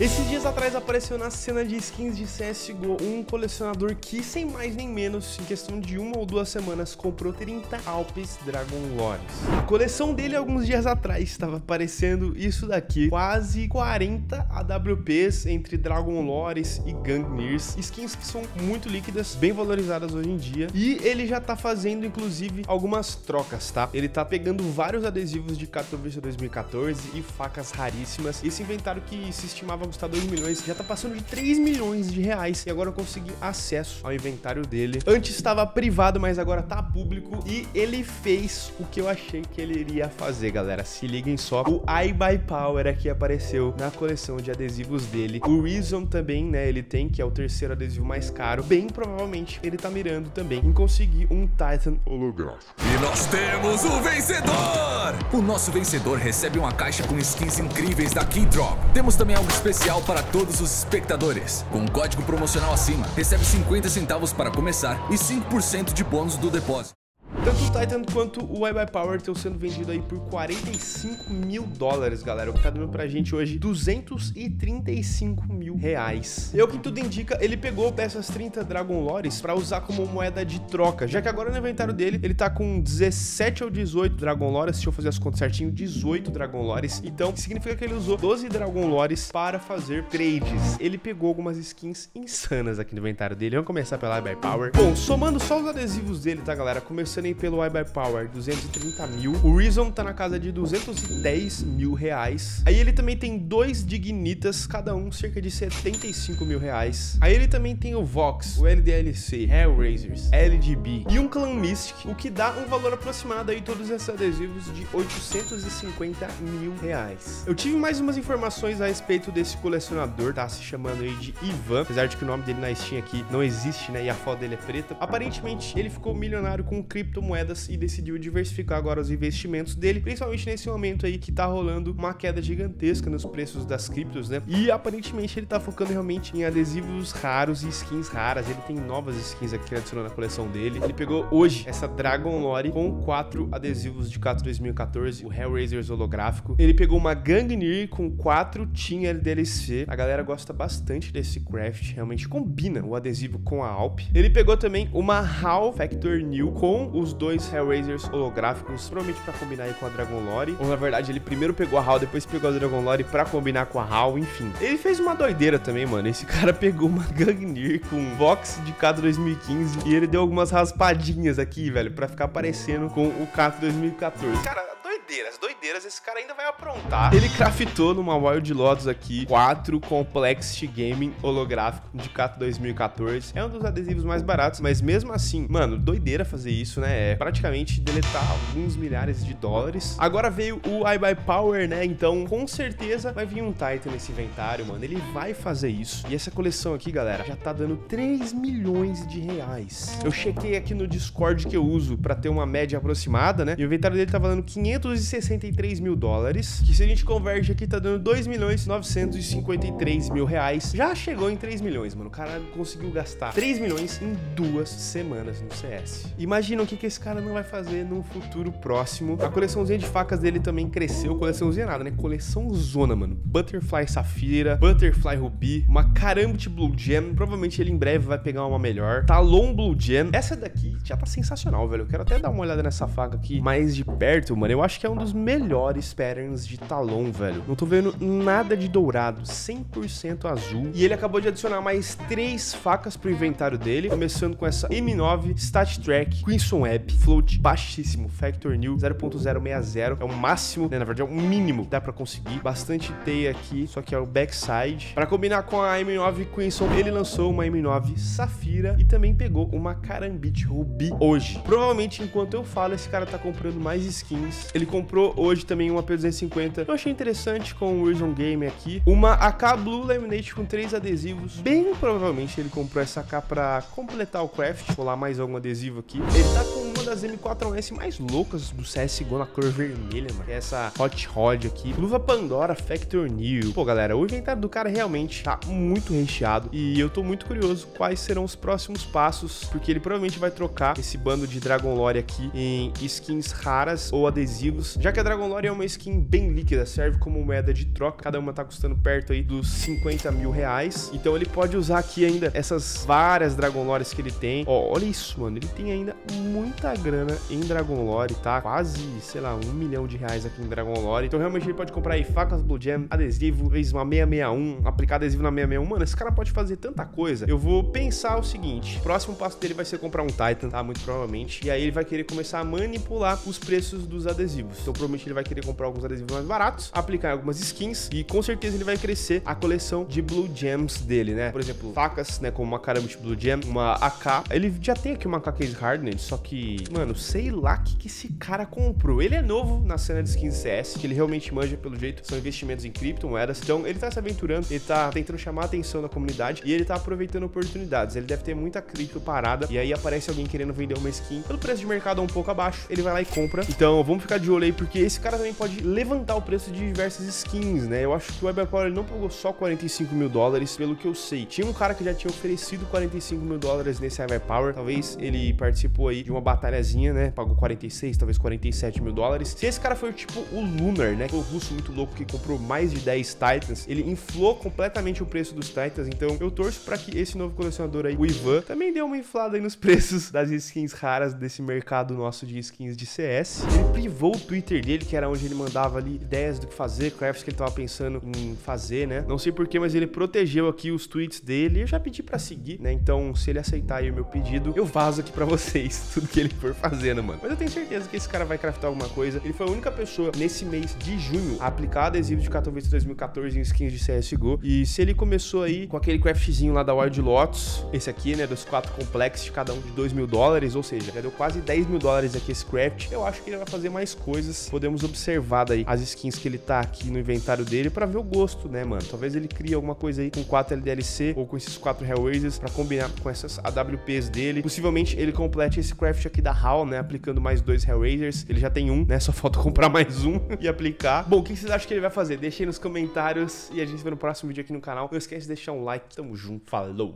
Esses dias atrás apareceu na cena de skins de CSGO um colecionador que, sem mais nem menos, em questão de uma ou duas semanas, comprou 30 Alpes Dragon Lores. A coleção dele, alguns dias atrás, estava aparecendo isso daqui, quase 40 AWPs entre Dragon Lores e Gangnirs, skins que são muito líquidas, bem valorizadas hoje em dia, e ele já tá fazendo, inclusive, algumas trocas, tá? Ele tá pegando vários adesivos de Katowice 2014 e facas raríssimas, esse inventário que se estimava vai custar 2 milhões, já tá passando de 3 milhões de reais e agora eu consegui acesso ao inventário dele. Antes estava privado, mas agora tá público e ele fez o que eu achei que ele iria fazer, galera. Se liguem só, o iBuy Power aqui apareceu na coleção de adesivos dele. O Reason também, né, ele tem, que é o terceiro adesivo mais caro. Bem provavelmente ele tá mirando também em conseguir um Titan holográfico. E nós temos o vencedor! O nosso vencedor recebe uma caixa com skins incríveis da Keydrop. Temos também algo especial especial para todos os espectadores. Com um código promocional acima, recebe 50 centavos para começar e 5% de bônus do depósito. Tanto o Titan quanto o iBuy Power estão sendo vendidos aí por 45 mil dólares, galera. O que tá dando pra gente hoje 235 mil reais. E o que tudo indica, ele pegou dessas 30 Dragon Lores pra usar como moeda de troca, já que agora no inventário dele, ele tá com 17 ou 18 Dragon Lores, se eu fazer as contas certinho, 18 Dragon Lores. Então, significa que ele usou 12 Dragon Lores para fazer trades. Ele pegou algumas skins insanas aqui no inventário dele. Vamos começar pela iBuy Power. Bom, somando só os adesivos dele, tá, galera? Começando em pelo iBuy Power 230 mil. O Reason tá na casa de 210 mil reais. Aí ele também tem dois Dignitas, cada um cerca de 75 mil reais. Aí ele também tem o Vox, o LDLC, Hellraisers, LGB e um Clan Mystic, o que dá um valor aproximado aí todos esses adesivos de 850 mil reais. Eu tive mais umas informações a respeito desse colecionador, tá se chamando aí de Ivan, apesar de que o nome dele na Steam aqui não existe, né, e a foto dele é preta. Aparentemente ele ficou milionário com cripto criptomoedas e decidiu diversificar agora os investimentos dele, principalmente nesse momento aí que tá rolando uma queda gigantesca nos preços das criptos, né? E aparentemente ele tá focando realmente em adesivos raros e skins raras. Ele tem novas skins aqui que adicionou na coleção dele. Ele pegou hoje essa Dragon Lore com quatro adesivos de Kato 2014, o Hellraisers holográfico. Ele pegou uma Gangnir com quatro Team LDLC. A galera gosta bastante desse craft, realmente combina o adesivo com a Alp. Ele pegou também uma HAL Factor New com os dois Hellraisers holográficos, provavelmente para combinar aí com a Dragon Lore. Ou na verdade, ele primeiro pegou a HAL, depois pegou a Dragon Lore para combinar com a HAL, enfim. Ele fez uma doideira também, mano. Esse cara pegou uma Gangnir com Vox de Kato 2015 e ele deu algumas raspadinhas aqui, velho, para ficar parecendo com o Kato 2014. Cara, doideiras, doideiras, esse cara ainda vai aprontar. Ele craftou numa Wild Lotus aqui, 4 Complexity Gaming holográfico de Cato 2014. É um dos adesivos mais baratos, mas mesmo assim, mano, doideira fazer isso, né? É praticamente deletar alguns milhares de dólares. Agora veio o iBuy Power, né? Então, com certeza vai vir um Titan nesse inventário, mano. Ele vai fazer isso. E essa coleção aqui, galera, já tá dando 3 milhões de reais. Eu chequei aqui no Discord que eu uso para ter uma média aproximada, né? E o inventário dele tá valendo 500 263 mil dólares, que se a gente converte aqui tá dando 2 milhões 953 mil reais. Já chegou em 3 milhões, mano. O cara conseguiu gastar 3 milhões em duas semanas no CS. Imagina o que, que esse cara não vai fazer no futuro próximo. A coleçãozinha de facas dele também cresceu. Coleçãozinha nada, né? Coleção zona, mano. Butterfly Safira, Butterfly Ruby, uma Karambit Blue Gem. Provavelmente ele em breve vai pegar uma melhor. Talon Blue Gem. Essa daqui já tá sensacional, velho. Eu quero até dar uma olhada nessa faca aqui mais de perto, mano. Eu acho que que é um dos melhores patterns de Talon, velho. Não tô vendo nada de dourado, 100% azul. E ele acabou de adicionar mais três facas pro inventário dele, começando com essa M9 Stat Track Crimson Web Float baixíssimo, Factor New 0.060, é o máximo, né, na verdade é o mínimo dá pra conseguir. Bastante teia aqui, só que é o backside. Pra combinar com a M9 Crimson, ele lançou uma M9 Safira e também pegou uma Karambit Ruby hoje. Provavelmente, enquanto eu falo, esse cara tá comprando mais skins. Ele comprou hoje também uma P250. Eu achei interessante com o Reason Game aqui. Uma AK Blue Laminate com três adesivos. Bem provavelmente ele comprou essa AK pra completar o craft. Vou lá mais algum adesivo aqui. Ele tá com das M4S mais loucas do CSGO na cor vermelha, mano. Que é essa Hot Rod aqui. Luva Pandora Factor New. Pô, galera, o inventário do cara realmente tá muito recheado. E eu tô muito curioso quais serão os próximos passos, porque ele provavelmente vai trocar esse bando de Dragon Lore aqui em skins raras ou adesivos, já que a Dragon Lore é uma skin bem líquida, serve como moeda de troca, cada uma tá custando perto aí dos 50 mil reais, então ele pode usar aqui ainda essas várias Dragon Lores que ele tem, ó, olha isso, mano, ele tem ainda muita grana em Dragon Lore, tá? Quase, sei lá, um milhão de reais aqui em Dragon Lore, então realmente ele pode comprar aí facas Blue Jam, adesivo, fez uma 661, aplicar adesivo na 661, mano, esse cara pode fazer tanta coisa, eu vou pensar o seguinte, o próximo passo dele vai ser comprar um Titan, tá? Muito provavelmente, e aí ele vai querer começar a manipular os preços dos adesivos, então provavelmente ele vai querer comprar alguns adesivos mais baratos, aplicar algumas skins e com certeza ele vai crescer a coleção de Blue Gems dele, né? Por exemplo, facas, né, como uma Karambit Blue Gem, uma AK. Ele já tem aqui uma AK Case Hardened, só que, mano, sei lá o que, que esse cara comprou. Ele é novo na cena de skins CS, que ele realmente manja pelo jeito, são investimentos em criptomoedas. Então, ele tá se aventurando, ele tá tentando chamar a atenção da comunidade e ele tá aproveitando oportunidades. Ele deve ter muita cripto parada e aí aparece alguém querendo vender uma skin pelo preço de mercado um pouco abaixo, ele vai lá e compra. Então, vamos ficar de olho aí, porque esse cara também pode levantar o preço de diversas skins, né? Eu acho que o Webpower não pagou só 45 mil dólares, pelo que eu sei. Tinha um cara que já tinha oferecido 45 mil dólares nesse Power. Talvez ele participou aí de uma né? Pagou 46, talvez 47 mil dólares. Se esse cara foi tipo o Lunar, né? O russo muito louco que comprou mais de 10 Titans, ele inflou completamente o preço dos Titans. Então eu torço para que esse novo colecionador aí, o Ivan, também dê uma inflada aí nos preços das skins raras desse mercado nosso de skins de CS. Ele privou o Twitter dele, que era onde ele mandava ali ideias do que fazer, crafts que ele tava pensando em fazer, né? Não sei porquê, mas ele protegeu aqui os tweets dele. Eu já pedi para seguir, né? Então, se ele aceitar aí o meu pedido, eu vazo aqui para vocês tudo que ele for fazendo, mano. Mas eu tenho certeza que esse cara vai craftar alguma coisa. Ele foi a única pessoa nesse mês de junho a aplicar adesivo de Katowice 2014 em skins de CSGO. E se ele começou aí com aquele craftzinho lá da Wild Lotus, esse aqui, né, dos quatro complexos, cada um de 2 mil dólares, ou seja, já deu quase 10 mil dólares aqui esse craft. Eu acho que ele vai fazer mais coisas. Podemos observar daí as skins que ele tá aqui no inventário dele para ver o gosto, né, mano? Talvez ele crie alguma coisa aí com 4 LDLC ou com esses 4 Hellraisers para combinar com essas AWPs dele. Possivelmente ele complete esse craft aqui da HAL, né, aplicando mais dois Hellraisers. Ele já tem um, né? Só falta comprar mais um e aplicar. Bom, o que vocês acham que ele vai fazer? Deixem aí nos comentários e a gente se vê no próximo vídeo aqui no canal. Não esquece de deixar um like. Tamo junto. Falou!